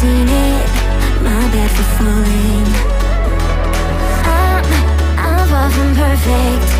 seen it. My bad for falling. I'm, I'm far from perfect.